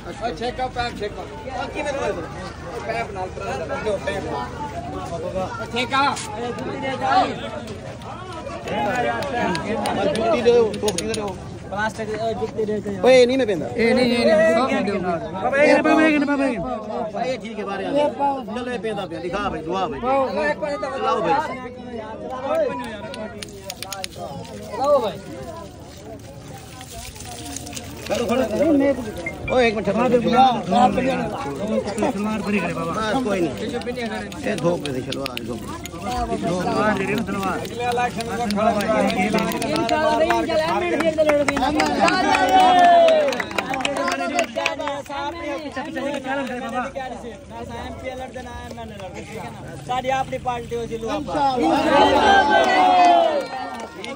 Check up pack check up बाकी मेरे को पैप नाल पर दो पैप चेक अप जुत्ती दे टोकरी दे प्लास्टिक जुत्ती दे ओए नहीं मैं पेंदा ए नहीं ए नहीं बाबा ए बाबा ए बाबा भाई ठीक है बारे चलो ए पेंदा पे दिखा भाई दुआ भाई चलाओ भाई चलाओ भाई ਓਏ ਇੱਕ ਮਿੰਟ ਸਲਵਾਰ ਪਰੀ ਕਰੇ ਬਾਬਾ। ਕੋਈ ਨਹੀਂ। ਇਹ ਧੋਪ ਦੇ ਸਲਵਾਰ ਧੋਪ ਸਲਵਾਰ ਦੇ ਰਿਹਾ ਸਲਵਾਰ। ਅਗਲੇ ਇਲੈਕਸ਼ਨ ਦਾ ਖੜਾ ਭਾਈ ਇਨਸ਼ਾਅੱਲਾ ਨਹੀਂ ਇਨਸ਼ਾਅੱਲਾ ਐਮਐਨ ਫੇਰ ਦੇ ਲੜ ਪਈ ਸਾਡੀ ਆਪਣੀ ਪਾਰਟੀ ਹੋ ਜੀ ਲੋਕ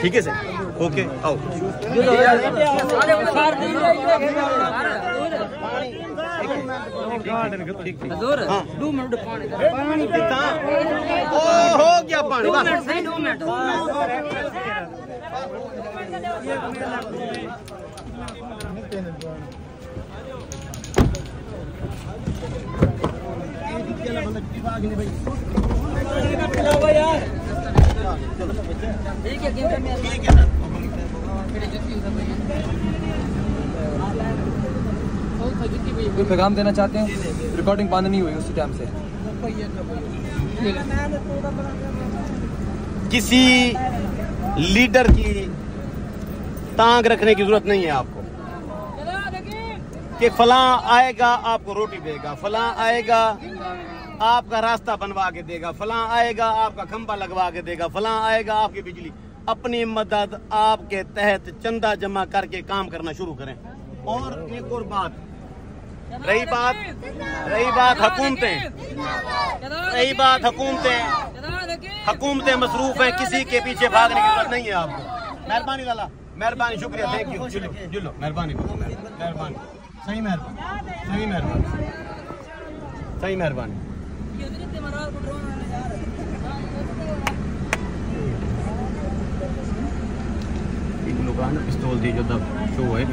ठीक है सर। ओके, आओ। हाँ। दो मिनट पानी ओ, हो गया पानी दो मिनट ठीक है कोई पैगाम देना चाहते हैं? रिकॉर्डिंग बंद नहीं हुई उसी टाइम से। किसी लीडर की तांग रखने की ज़रूरत नहीं है आपको। कि फलां आएगा, आपको रोटी देगा, फलां आएगा आपका रास्ता बनवा के देगा, फलां आएगा, आपका खंबा लगवा के देगा, फलां आएगा, आपकी बिजली। अपनी मदद आपके तहत चंदा जमा करके काम करना शुरू करें। और एक और बात, रही बात रही बात हुकूमतें। रही बात हुकूमतें। हुकूमतें मसरूफ हैं, किसी के पीछे भागने की ज़रूरत नहीं है आपको। मेहरबानी लाला, मेहरबानी, शुक्रिया थैंक यू जुलो मेहरबानी। मेहरबानी। सही मेहरबानी। सही मेहरबानी। सही मेहरबानी। लोग पिस्तौल थी जो तब शो है